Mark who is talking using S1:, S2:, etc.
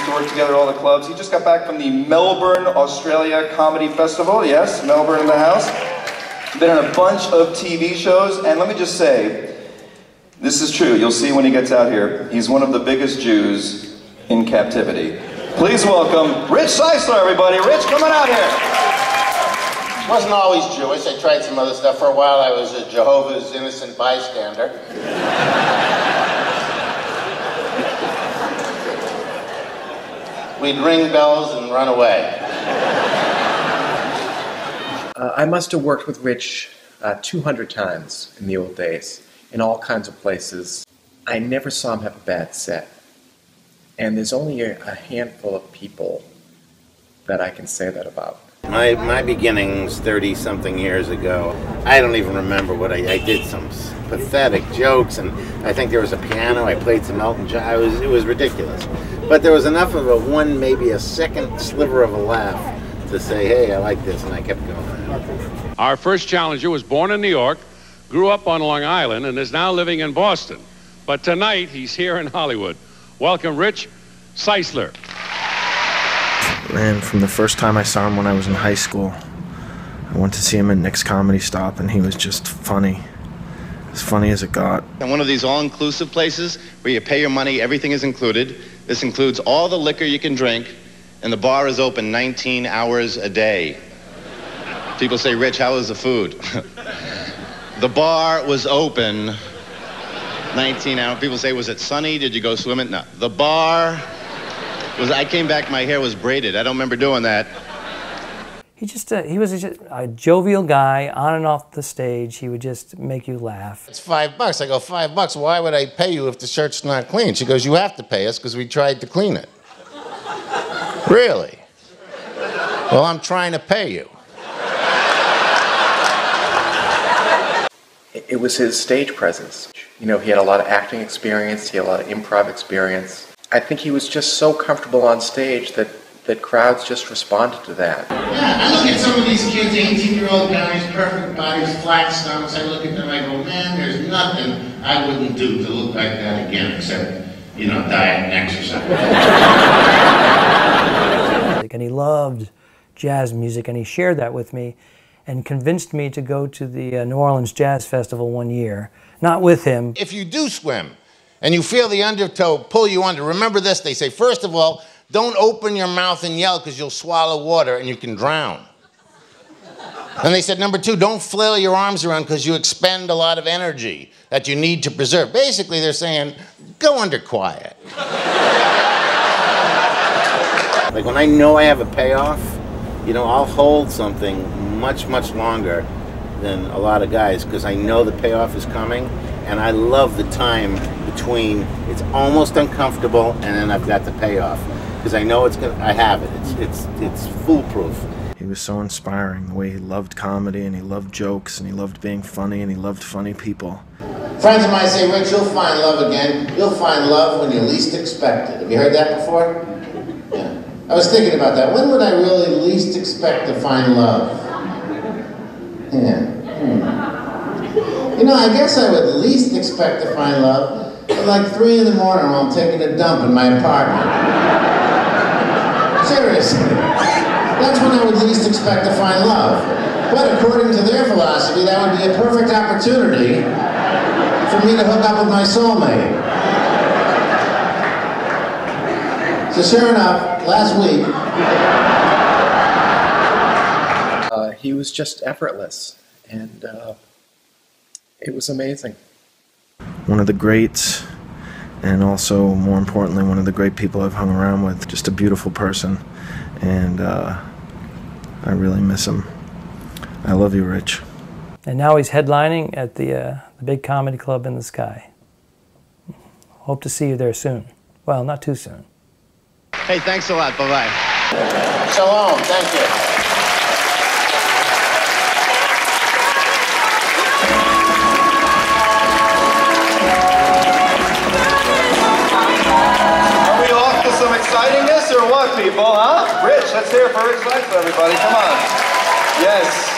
S1: used to work together at all the clubs. He just got back from the Melbourne, Australia Comedy Festival. Yes, Melbourne in the house. Been in a bunch of TV shows, and let me just say, this is true. You'll see when he gets out here. He's one of the biggest Jews in captivity. Please welcome Rich Ceisler, everybody. Rich, coming out here.
S2: Wasn't always Jewish. I tried some other stuff. For a while, I was a Jehovah's innocent bystander. We'd ring bells and run away.
S3: Uh, I must have worked with Rich uh, 200 times in the old days, in all kinds of places. I never saw him have a bad set. And there's only a, a handful of people that I can say that about.
S2: My, my beginnings 30 something years ago, I don't even remember what I, I did some pathetic jokes and I think there was a piano, I played some Elton John, I was, it was ridiculous. But there was enough of a one, maybe a second sliver of a laugh to say, hey, I like this, and I kept going.
S4: Our first challenger was born in New York, grew up on Long Island, and is now living in Boston. But tonight, he's here in Hollywood. Welcome, Rich Ceisler.
S5: And from the first time I saw him when I was in high school, I went to see him at Nick's Comedy Stop, and he was just funny. As funny as it got.
S6: And one of these all inclusive places where you pay your money, everything is included. This includes all the liquor you can drink, and the bar is open 19 hours a day. People say, Rich, how was the food? the bar was open 19 hours. People say, was it sunny? Did you go swimming? No. The bar was, I came back, my hair was braided. I don't remember doing that.
S7: He just uh, he was a, a, jovial guy on and off the stage. He would just make you laugh.
S2: It's five bucks. I go five bucks. Why would I pay you if the shirt's not clean? She goes, you have to pay us because we tried to clean it. really? Well, I'm trying to pay you.
S3: It was his stage presence. You know, he had a lot of acting experience. He had a lot of improv experience. I think he was just so comfortable on stage that that crowds just responded to that.
S2: Yeah, I look at some of these kids, 18 year old guys, perfect bodies, flat stomachs. I look at them, I go, man, there's nothing I wouldn't do to look like that again, except, you know, diet and exercise.
S7: and he loved jazz music, and he shared that with me and convinced me to go to the uh, New Orleans Jazz Festival one year. Not with him.
S2: If you do swim and you feel the undertow pull you under, remember this. They say, first of all, don't open your mouth and yell because you'll swallow water and you can drown. And they said, number two, don't flail your arms around because you expend a lot of energy that you need to preserve. Basically, they're saying, go under quiet. like when I know I have a payoff, you know, I'll hold something much, much longer than a lot of guys because I know the payoff is coming and I love the time between it's almost uncomfortable and then I've got the payoff because I know it's gonna. I have it. It's it's it's foolproof.
S5: He was so inspiring. The way he loved comedy and he loved jokes and he loved being funny and he loved funny people.
S2: Friends of mine say, Rich, you'll find love again. You'll find love when you least expect it. Have you heard that before? Yeah. I was thinking about that. When would I really least expect to find love? Yeah. Hmm. You know, I guess I would least expect to find love at like 3 in the morning while I'm taking a dump in my apartment. That's when I would least expect to find love. But according to their philosophy, that would be a perfect opportunity for me to hook up with my soulmate. So sure enough, last week...
S3: Uh, he was just effortless, and uh, it was amazing.
S5: One of the greats and also more importantly one of the great people I've hung around with just a beautiful person and uh, I really miss him. I love you Rich.
S7: And now he's headlining at the, uh, the big comedy club in the sky. Hope to see you there soon. Well not too soon.
S6: Hey thanks a lot. Bye bye
S2: shalom thank you
S1: people, huh? Rich, let's hear it for Rich Ceisler, everybody. Come on. Yes.